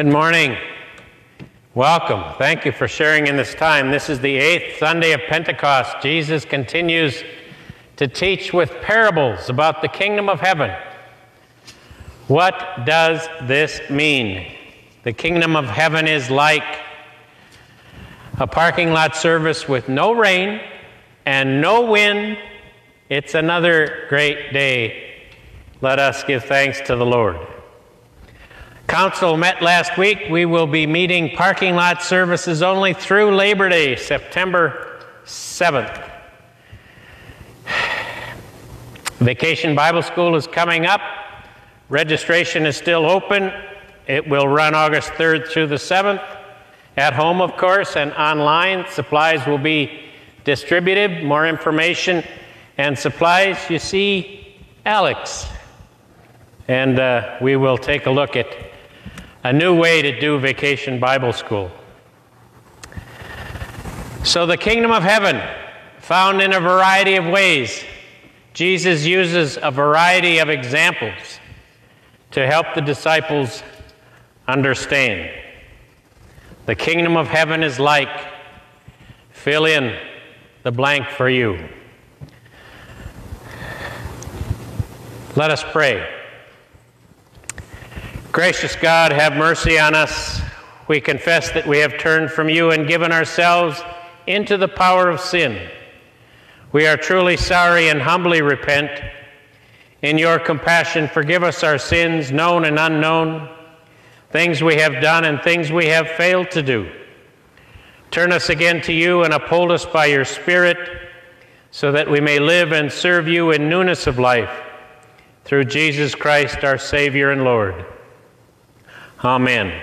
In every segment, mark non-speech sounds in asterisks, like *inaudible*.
Good morning. Welcome. Thank you for sharing in this time. This is the eighth Sunday of Pentecost. Jesus continues to teach with parables about the kingdom of heaven. What does this mean? The kingdom of heaven is like a parking lot service with no rain and no wind. It's another great day. Let us give thanks to the Lord. Council met last week. We will be meeting parking lot services only through Labor Day, September 7th. *sighs* Vacation Bible School is coming up. Registration is still open. It will run August 3rd through the 7th. At home, of course, and online. Supplies will be distributed. More information and supplies, you see Alex. And uh, we will take a look at a new way to do Vacation Bible School. So, the kingdom of heaven, found in a variety of ways. Jesus uses a variety of examples to help the disciples understand. The kingdom of heaven is like, fill in the blank for you. Let us pray. Gracious God, have mercy on us. We confess that we have turned from you and given ourselves into the power of sin. We are truly sorry and humbly repent. In your compassion, forgive us our sins, known and unknown, things we have done and things we have failed to do. Turn us again to you and uphold us by your Spirit so that we may live and serve you in newness of life through Jesus Christ, our Savior and Lord. Amen.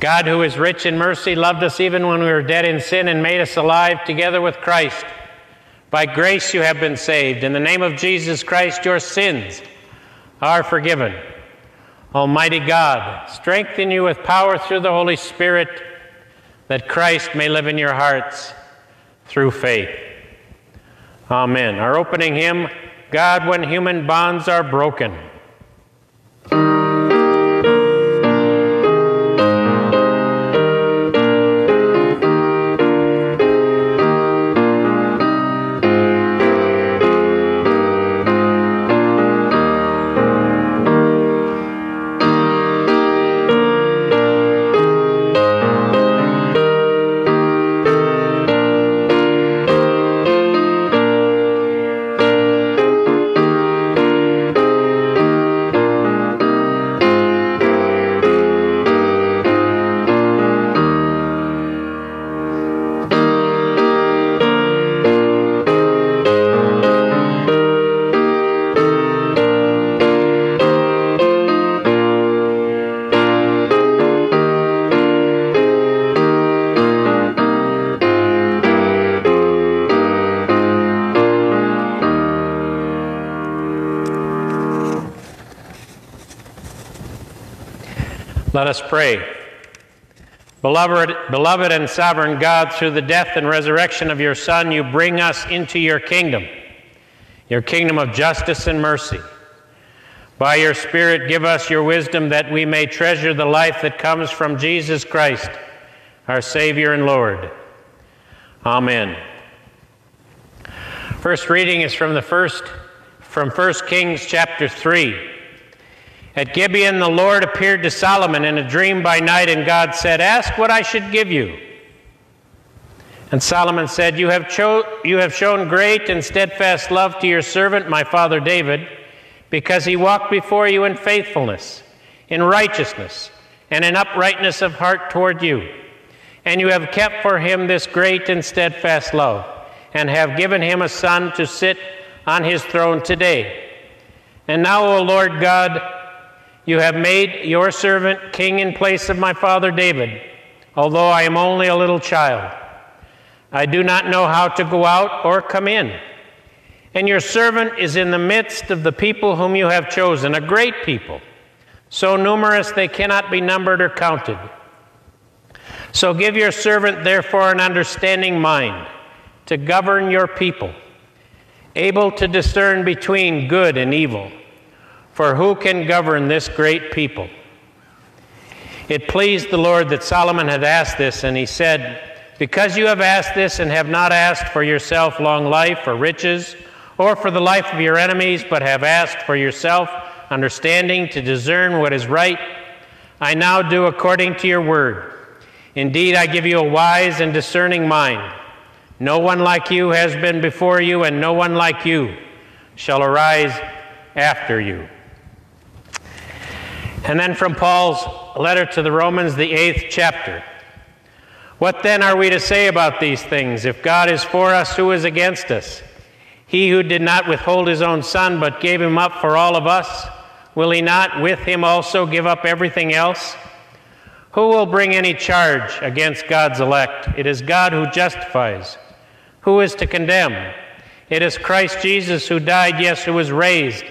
God, who is rich in mercy, loved us even when we were dead in sin and made us alive together with Christ. By grace you have been saved. In the name of Jesus Christ, your sins are forgiven. Almighty God, strengthen you with power through the Holy Spirit, that Christ may live in your hearts through faith. Amen. Our opening hymn God, when human bonds are broken. Let us pray. Beloved, beloved and sovereign God, through the death and resurrection of your Son, you bring us into your kingdom, your kingdom of justice and mercy. By your Spirit, give us your wisdom that we may treasure the life that comes from Jesus Christ, our Savior and Lord. Amen. First reading is from the first from 1 Kings chapter 3. At Gibeon, the Lord appeared to Solomon in a dream by night, and God said, Ask what I should give you. And Solomon said, you have, cho- you have shown great and steadfast love to your servant, my father David, because he walked before you in faithfulness, in righteousness, and in uprightness of heart toward you. And you have kept for him this great and steadfast love, and have given him a son to sit on his throne today. And now, O Lord God, you have made your servant king in place of my father David, although I am only a little child. I do not know how to go out or come in. And your servant is in the midst of the people whom you have chosen, a great people, so numerous they cannot be numbered or counted. So give your servant, therefore, an understanding mind to govern your people, able to discern between good and evil. For who can govern this great people? It pleased the Lord that Solomon had asked this, and he said, Because you have asked this and have not asked for yourself long life or riches, or for the life of your enemies, but have asked for yourself understanding to discern what is right, I now do according to your word. Indeed, I give you a wise and discerning mind. No one like you has been before you, and no one like you shall arise after you. And then from Paul's letter to the Romans, the eighth chapter. What then are we to say about these things? If God is for us, who is against us? He who did not withhold his own son, but gave him up for all of us, will he not with him also give up everything else? Who will bring any charge against God's elect? It is God who justifies. Who is to condemn? It is Christ Jesus who died, yes, who was raised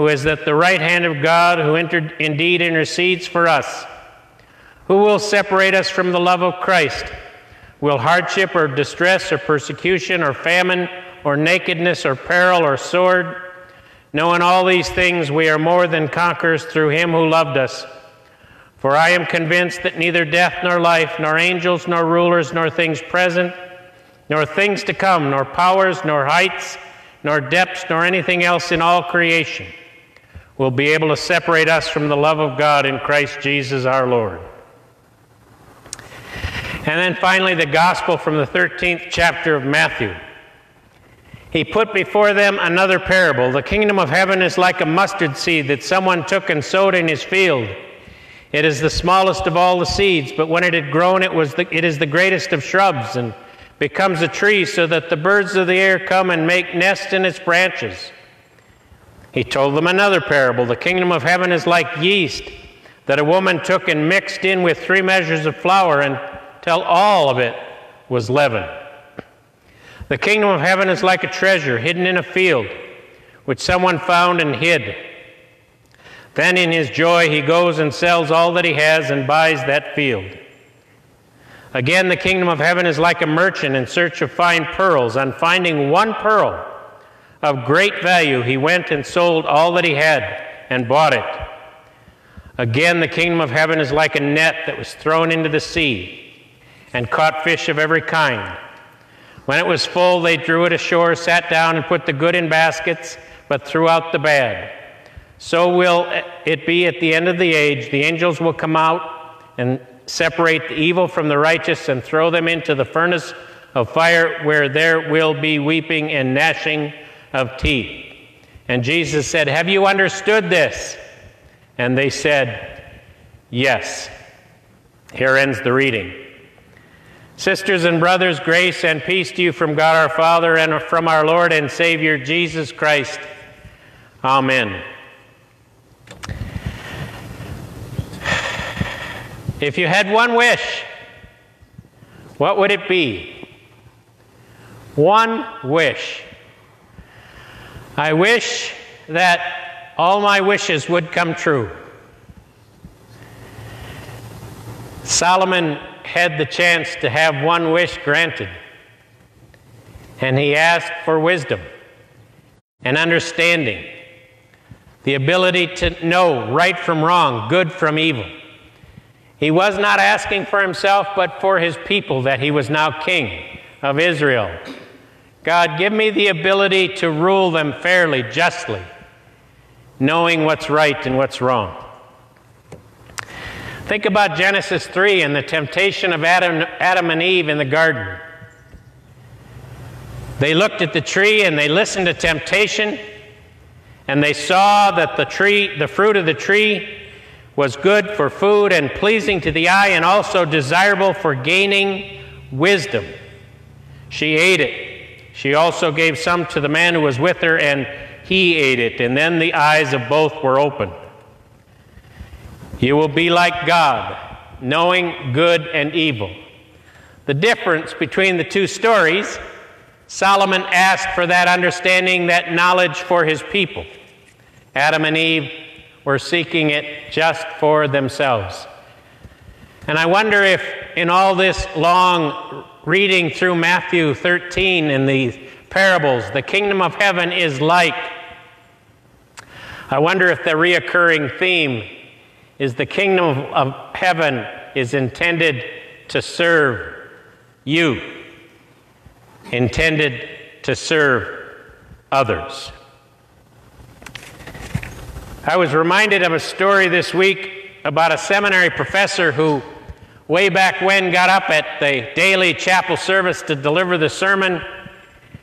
who is at the right hand of God, who entered, indeed intercedes for us. Who will separate us from the love of Christ? Will hardship or distress or persecution or famine or nakedness or peril or sword? Knowing all these things, we are more than conquerors through him who loved us. For I am convinced that neither death nor life, nor angels nor rulers, nor things present, nor things to come, nor powers, nor heights, nor depths, nor anything else in all creation will be able to separate us from the love of God in Christ Jesus our Lord. And then finally, the gospel from the 13th chapter of Matthew. He put before them another parable. The kingdom of heaven is like a mustard seed that someone took and sowed in his field. It is the smallest of all the seeds, but when it had grown, it, was the, it is the greatest of shrubs and becomes a tree so that the birds of the air come and make nests in its branches. He told them another parable. The kingdom of heaven is like yeast that a woman took and mixed in with three measures of flour until all of it was leavened. The kingdom of heaven is like a treasure hidden in a field, which someone found and hid. Then in his joy he goes and sells all that he has and buys that field. Again, the kingdom of heaven is like a merchant in search of fine pearls. On finding one pearl, of great value, he went and sold all that he had and bought it. Again, the kingdom of heaven is like a net that was thrown into the sea and caught fish of every kind. When it was full, they drew it ashore, sat down, and put the good in baskets, but threw out the bad. So will it be at the end of the age. The angels will come out and separate the evil from the righteous and throw them into the furnace of fire, where there will be weeping and gnashing of teeth. And Jesus said, Have you understood this? And they said, Yes. Here ends the reading. Sisters and brothers, grace and peace to you from God our Father and from our Lord and Savior Jesus Christ. Amen. If you had one wish, what would it be? One wish. I wish that all my wishes would come true. Solomon had the chance to have one wish granted, and he asked for wisdom and understanding, the ability to know right from wrong, good from evil. He was not asking for himself, but for his people that he was now king of Israel God, give me the ability to rule them fairly, justly, knowing what's right and what's wrong. Think about Genesis 3 and the temptation of Adam, Adam and Eve in the garden. They looked at the tree and they listened to temptation, and they saw that the tree, the fruit of the tree, was good for food and pleasing to the eye, and also desirable for gaining wisdom. She ate it she also gave some to the man who was with her, and he ate it. And then the eyes of both were opened. You will be like God, knowing good and evil. The difference between the two stories Solomon asked for that understanding, that knowledge for his people. Adam and Eve were seeking it just for themselves. And I wonder if in all this long reading through Matthew 13 in the parables, the kingdom of heaven is like. I wonder if the reoccurring theme is the kingdom of heaven is intended to serve you, intended to serve others. I was reminded of a story this week about a seminary professor who, way back when, got up at the daily chapel service to deliver the sermon.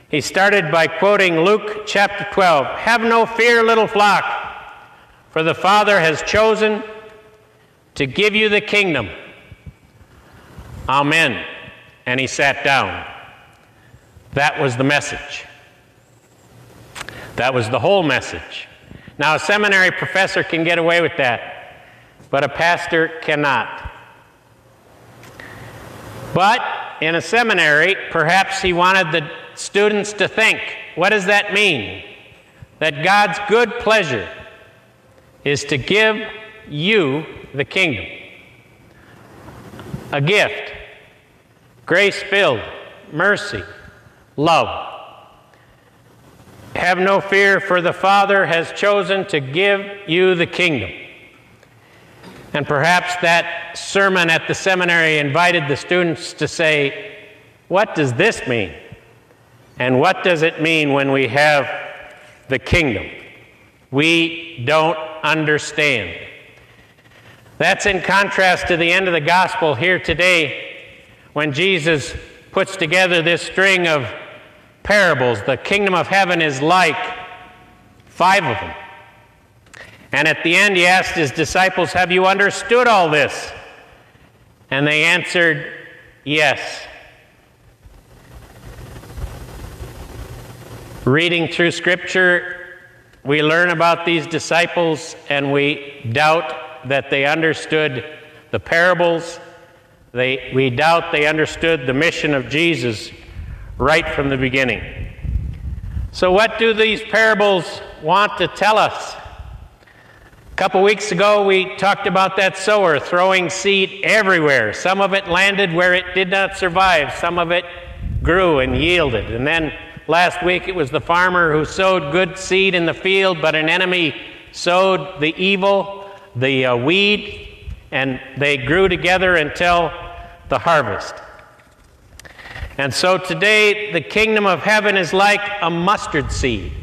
He started by quoting Luke chapter 12 Have no fear, little flock, for the Father has chosen to give you the kingdom. Amen. And he sat down. That was the message. That was the whole message. Now, a seminary professor can get away with that, but a pastor cannot. But in a seminary, perhaps he wanted the students to think what does that mean? That God's good pleasure is to give you the kingdom. A gift, grace filled, mercy, love. Have no fear, for the Father has chosen to give you the kingdom. And perhaps that sermon at the seminary invited the students to say, What does this mean? And what does it mean when we have the kingdom? We don't understand. That's in contrast to the end of the gospel here today when Jesus puts together this string of parables. The kingdom of heaven is like five of them. And at the end, he asked his disciples, Have you understood all this? And they answered, Yes. Reading through Scripture, we learn about these disciples and we doubt that they understood the parables. They, we doubt they understood the mission of Jesus right from the beginning. So, what do these parables want to tell us? Couple weeks ago, we talked about that sower throwing seed everywhere. Some of it landed where it did not survive, some of it grew and yielded. And then last week, it was the farmer who sowed good seed in the field, but an enemy sowed the evil, the uh, weed, and they grew together until the harvest. And so today, the kingdom of heaven is like a mustard seed.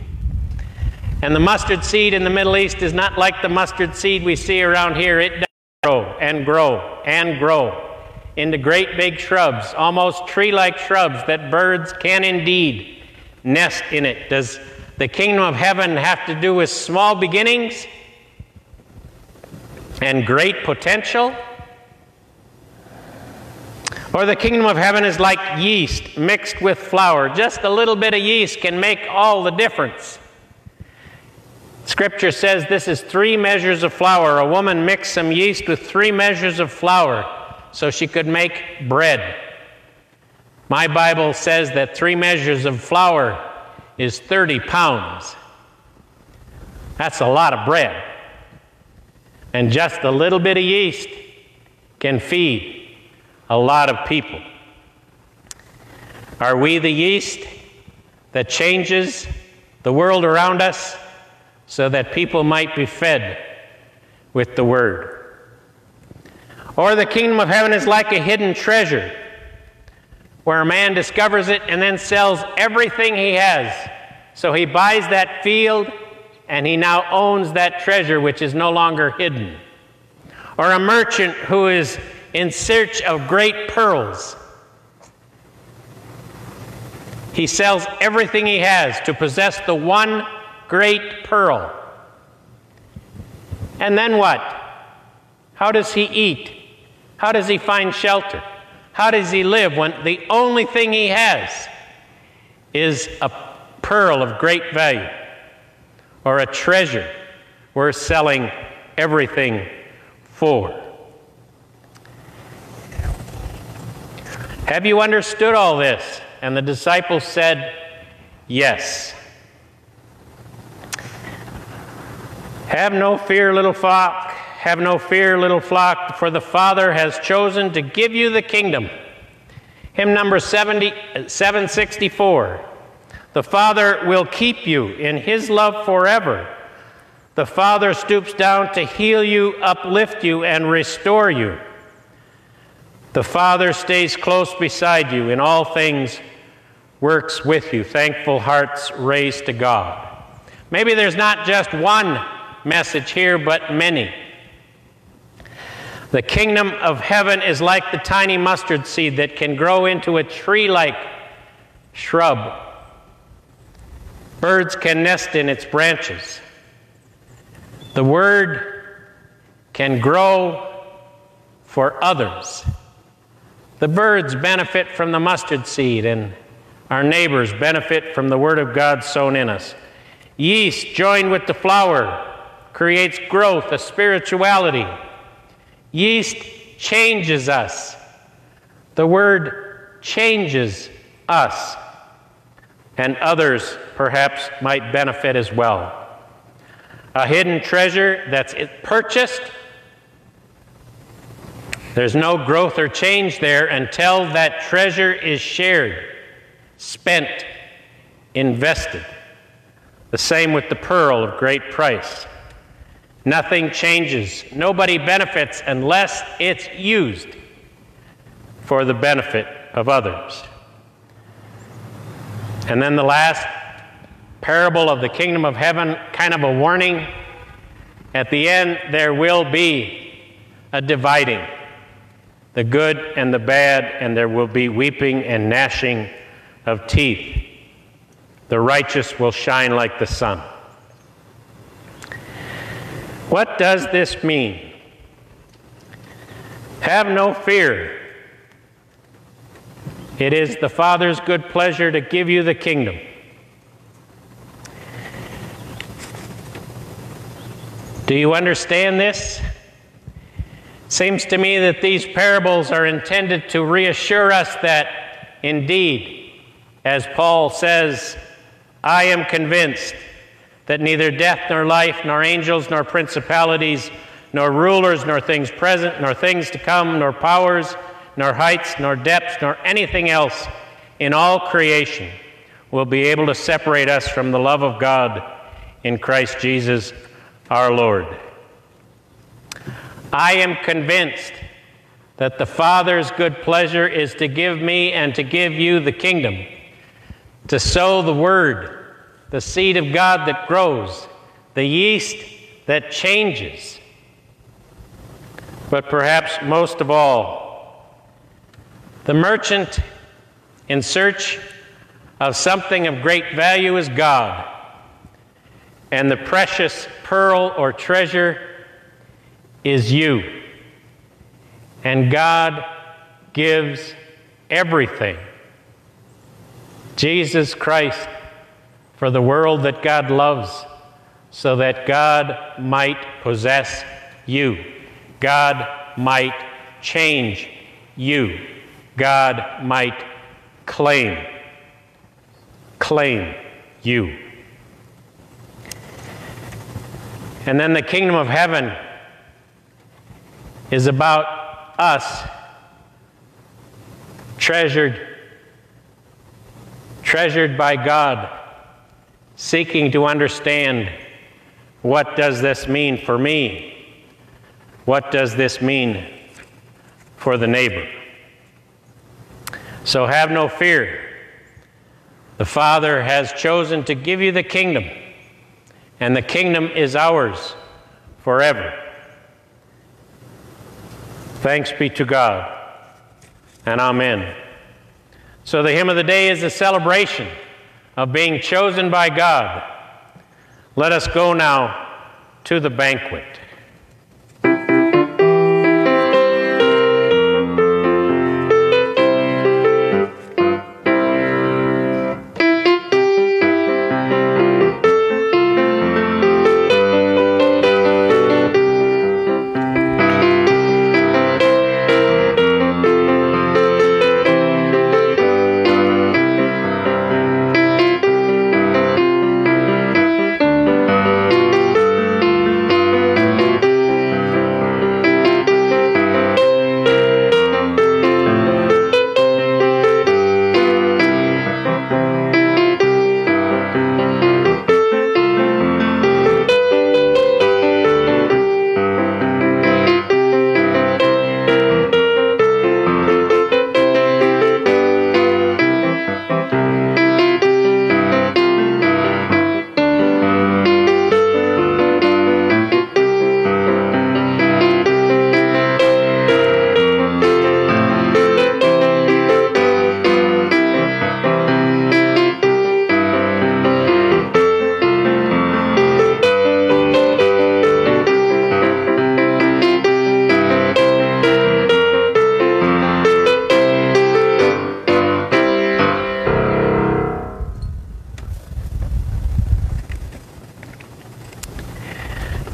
And the mustard seed in the Middle East is not like the mustard seed we see around here. It does grow and grow and grow into great big shrubs, almost tree like shrubs that birds can indeed nest in it. Does the kingdom of heaven have to do with small beginnings and great potential? Or the kingdom of heaven is like yeast mixed with flour. Just a little bit of yeast can make all the difference. Scripture says this is three measures of flour. A woman mixed some yeast with three measures of flour so she could make bread. My Bible says that three measures of flour is 30 pounds. That's a lot of bread. And just a little bit of yeast can feed a lot of people. Are we the yeast that changes the world around us so that people might be fed with the Word? Or the kingdom of heaven is like a hidden treasure where a man discovers it and then sells everything he has. So he buys that field and he now owns that treasure which is no longer hidden. Or a merchant who is in search of great pearls. He sells everything he has to possess the one great pearl. And then what? How does he eat? How does he find shelter? How does he live when the only thing he has is a pearl of great value or a treasure worth selling everything for? Have you understood all this? And the disciples said, Yes. Have no fear, little flock. Have no fear, little flock, for the Father has chosen to give you the kingdom. Hymn number 70, 764. The Father will keep you in His love forever. The Father stoops down to heal you, uplift you, and restore you. The Father stays close beside you in all things, works with you. Thankful hearts raised to God. Maybe there's not just one message here, but many. The kingdom of heaven is like the tiny mustard seed that can grow into a tree like shrub. Birds can nest in its branches. The word can grow for others. The birds benefit from the mustard seed, and our neighbors benefit from the word of God sown in us. Yeast joined with the flour creates growth, a spirituality. Yeast changes us. The word changes us, and others perhaps might benefit as well. A hidden treasure that's purchased. There's no growth or change there until that treasure is shared, spent, invested. The same with the pearl of great price. Nothing changes. Nobody benefits unless it's used for the benefit of others. And then the last parable of the kingdom of heaven, kind of a warning. At the end, there will be a dividing the good and the bad, and there will be weeping and gnashing of teeth. The righteous will shine like the sun. What does this mean? Have no fear. It is the Father's good pleasure to give you the kingdom. Do you understand this? Seems to me that these parables are intended to reassure us that indeed, as Paul says, I am convinced that neither death nor life, nor angels, nor principalities, nor rulers, nor things present, nor things to come, nor powers, nor heights, nor depths, nor anything else in all creation will be able to separate us from the love of God in Christ Jesus our Lord. I am convinced that the Father's good pleasure is to give me and to give you the kingdom, to sow the word the seed of God that grows, the yeast that changes. But perhaps most of all, the merchant in search of something of great value is God, and the precious pearl or treasure is you. And God gives everything. Jesus Christ for the world that God loves, so that God might possess you. God might change you. God might claim, claim you. And then the kingdom of heaven is about us treasured treasured by God seeking to understand what does this mean for me? What does this mean for the neighbor? So have no fear. The Father has chosen to give you the kingdom, and the kingdom is ours forever. Thanks be to God, and Amen. So the hymn of the day is a celebration of being chosen by God, let us go now to the banquet.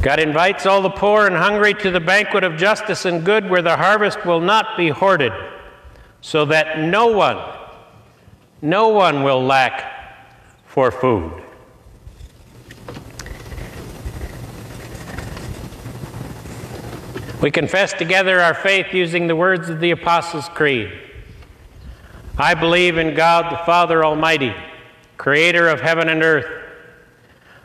God invites all the poor and hungry to the banquet of justice and good where the harvest will not be hoarded, so that no one, no one will lack for food. We confess together our faith using the words of the Apostles' Creed. I believe in God the Father Almighty, creator of heaven and earth.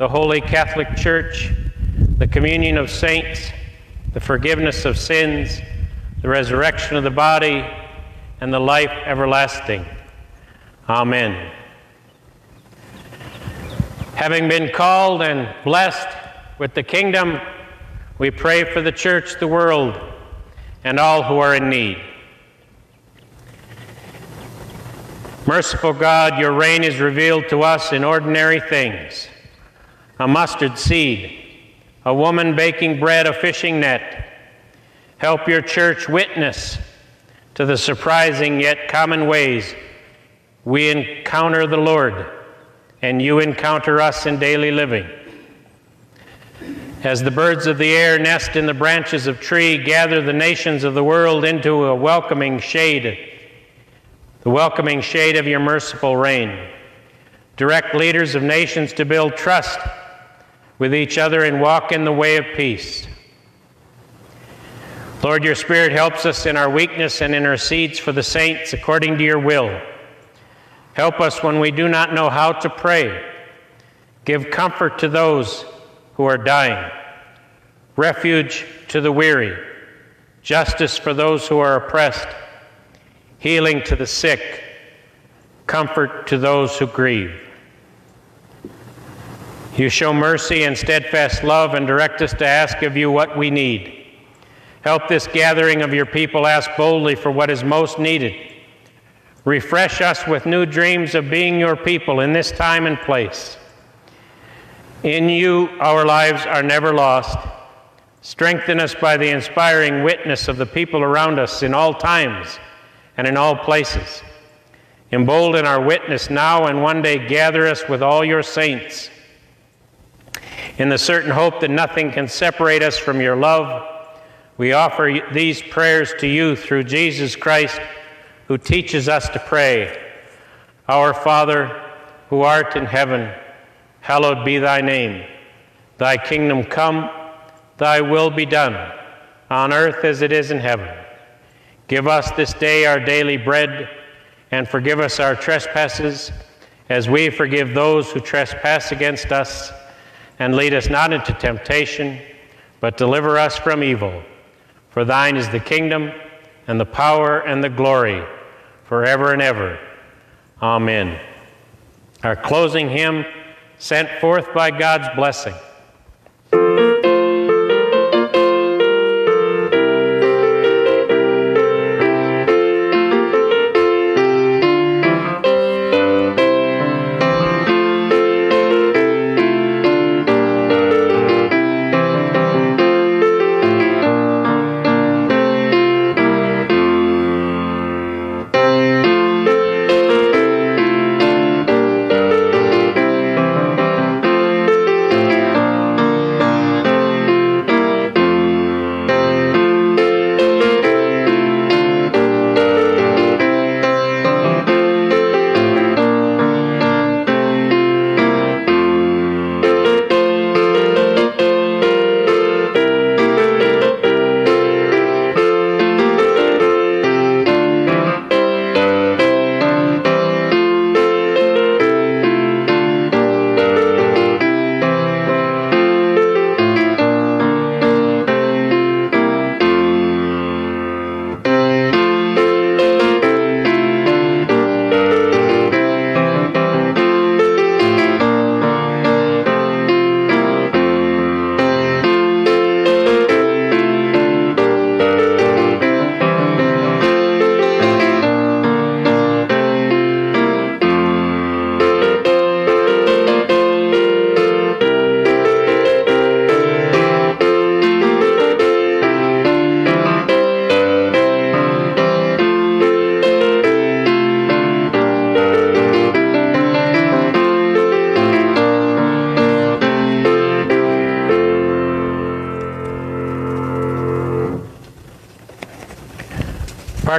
the Holy Catholic Church, the communion of saints, the forgiveness of sins, the resurrection of the body, and the life everlasting. Amen. Having been called and blessed with the kingdom, we pray for the church, the world, and all who are in need. Merciful God, your reign is revealed to us in ordinary things a mustard seed, a woman baking bread, a fishing net. Help your church witness to the surprising yet common ways we encounter the Lord and you encounter us in daily living. As the birds of the air nest in the branches of tree, gather the nations of the world into a welcoming shade, the welcoming shade of your merciful reign. Direct leaders of nations to build trust with each other and walk in the way of peace. Lord, your Spirit helps us in our weakness and intercedes for the saints according to your will. Help us when we do not know how to pray. Give comfort to those who are dying, refuge to the weary, justice for those who are oppressed, healing to the sick, comfort to those who grieve. You show mercy and steadfast love and direct us to ask of you what we need. Help this gathering of your people ask boldly for what is most needed. Refresh us with new dreams of being your people in this time and place. In you, our lives are never lost. Strengthen us by the inspiring witness of the people around us in all times and in all places. Embolden our witness now and one day gather us with all your saints in the certain hope that nothing can separate us from your love, we offer these prayers to you through Jesus Christ, who teaches us to pray. Our Father, who art in heaven, hallowed be thy name. Thy kingdom come, thy will be done, on earth as it is in heaven. Give us this day our daily bread, and forgive us our trespasses, as we forgive those who trespass against us and lead us not into temptation, but deliver us from evil. For thine is the kingdom, and the power, and the glory, forever and ever. Amen. Our closing hymn, sent forth by God's blessing.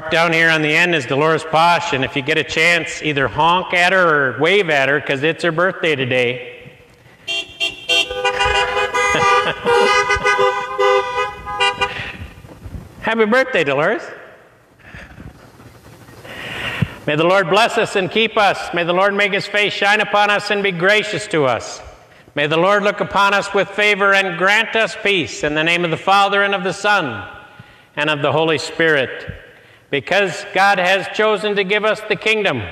Marked down here on the end is Dolores Posh, and if you get a chance, either honk at her or wave at her because it's her birthday today. *laughs* Happy birthday, Dolores. May the Lord bless us and keep us. May the Lord make his face shine upon us and be gracious to us. May the Lord look upon us with favor and grant us peace in the name of the Father and of the Son and of the Holy Spirit. Because God has chosen to give us the kingdom,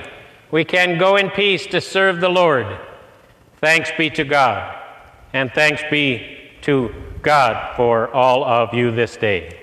we can go in peace to serve the Lord. Thanks be to God, and thanks be to God for all of you this day.